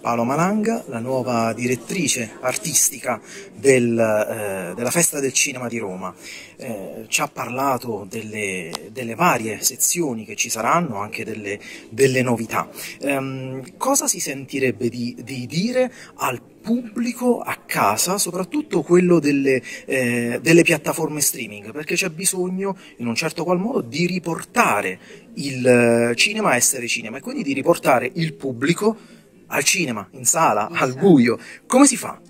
Paolo Malanga, la nuova direttrice artistica del, eh, della Festa del Cinema di Roma. Eh, ci ha parlato delle, delle, varie sezioni che ci saranno, anche delle, delle novità. Eh, cosa si sentirebbe di, di, dire al pubblico a casa, soprattutto quello delle, eh, delle piattaforme streaming, perché c'è bisogno, in un certo qual modo, di riportare il eh, cinema a essere cinema e quindi di riportare il pubblico al cinema, in sala, esatto. al buio. Come si fa?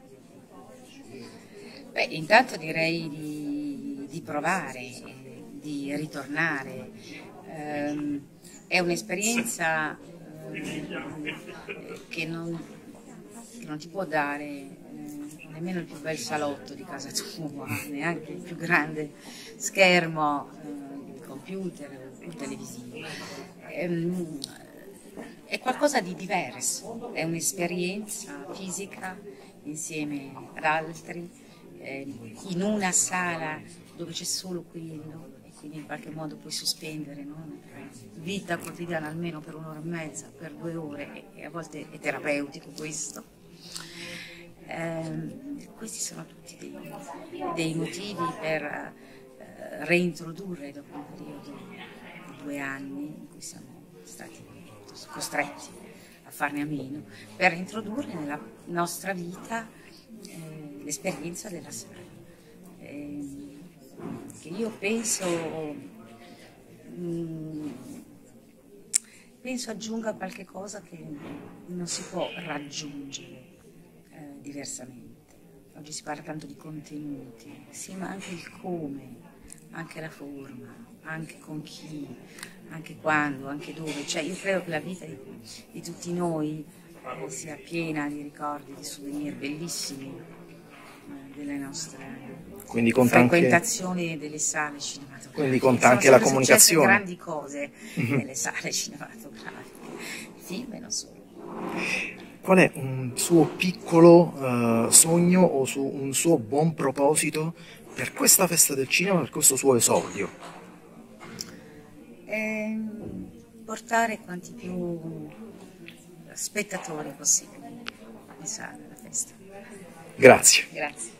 Beh, intanto direi di, di provare, di ritornare. Um, è un'esperienza um, che, non, che, non, ti può dare eh, nemmeno il più bel salotto di casa tua, neanche il più grande schermo, eh, computer o televisivo. Qualcosa di diverso, è un'esperienza fisica insieme ad altri, eh, in una sala dove c'è solo quello e quindi in qualche modo puoi sospendere no? vita quotidiana almeno per un'ora e mezza, per due ore e, a volte è terapeutico questo. Eh, questi sono tutti dei, dei motivi per eh, reintrodurre dopo un periodo di due anni in cui siamo stati costretti a farne a meno, per introdurre nella nostra vita eh, l'esperienza della sala, eh, che io penso, mh, mm, penso aggiunga qualche cosa che non si può raggiungere eh, diversamente. Oggi si parla tanto di contenuti, sì, ma anche il come, anche la forma, anche con chi, anche quando, anche dove. Cioè io credo che la vita di, di tutti noi eh, sia piena di ricordi, di souvenir bellissimi eh, delle nostre quindi conta frequentazioni anche... delle sale cinematografiche. Quindi conta anche la comunicazione. Grandi cose mhm. nelle sale cinematografiche, film e non solo. Qual è un suo piccolo uh, sogno o su un suo buon proposito per questa festa del cinema, per questo suo esordio? Eh, portare quanti più spettatori possibili in sala alla festa. Grazie. Grazie.